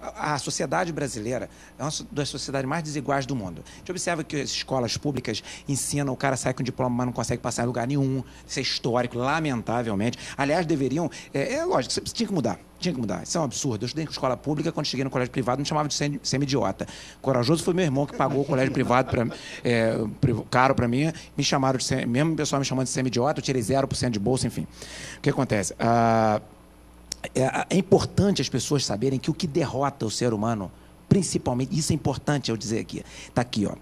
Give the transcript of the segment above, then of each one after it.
A, sociedade brasileira é uma das sociedades mais desiguais do mundo. A gente observa que as escolas públicas ensinam, o cara sai com diploma, mas não consegue passar em lugar nenhum. Isso é histórico, lamentavelmente. Aliás, deveriam. É, é lógico, tinha que mudar. Tinha que mudar. Isso é um absurdo. Eu estudei em escola pública, quando cheguei no colégio privado, me chamava de semi-idiota. Corajoso foi meu irmão que pagou o colégio privado pra, é, caro para mim. Me chamaram de mesmo o pessoal me chamando de semi-idiota, eu tirei 0% de bolsa, enfim. O que acontece? Ah, é importante as pessoas saberem que o que derrota o ser humano, principalmente, isso é importante eu dizer aqui, está aqui, ó.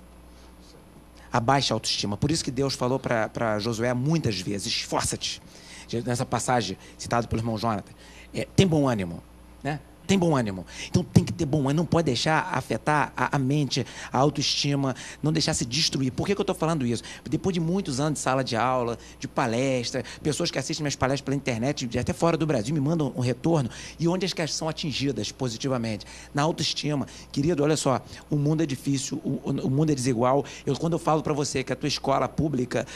A baixa autoestima. Por isso que Deus falou para Josué muitas vezes: esforça-te. Nessa passagem citada pelo irmão Jonathan, é, tem bom ânimo. Né? Tem bom ânimo. Então tem que ter bom ânimo, não pode deixar afetar a, a mente, a autoestima, não deixar se destruir. Por que, que eu estou falando isso? Depois de muitos anos de sala de aula, de palestra, pessoas que assistem minhas palestras pela internet, até fora do Brasil, me mandam um retorno, e onde as que são atingidas positivamente? Na autoestima. Querido, olha só, o mundo é difícil, o, o mundo é desigual. Eu, quando eu falo para você que a tua escola pública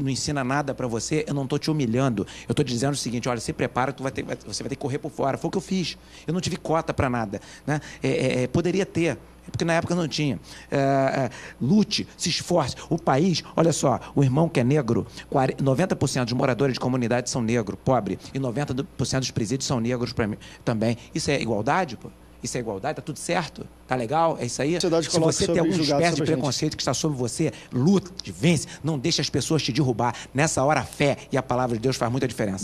não ensina nada para você, eu não estou te humilhando. Eu estou dizendo o seguinte, olha, se prepara, tu vai ter, você vai ter que correr por fora. Foi o que eu fiz. Eu não tive cota para nada. Né? É, é, é, poderia ter, porque na época não tinha. É, é, lute, se esforce. O país, olha só, o irmão que é negro, 90% dos moradores de comunidade são negros, pobre, e 90% dos presídios são negros mim, também. Isso é igualdade, pô? Isso é igualdade? Está tudo certo? Está legal? É isso aí? Se você tem algum espécie de preconceito que está sobre você, luta, vence, não deixe as pessoas te derrubar. Nessa hora, a fé e a palavra de Deus faz muita diferença.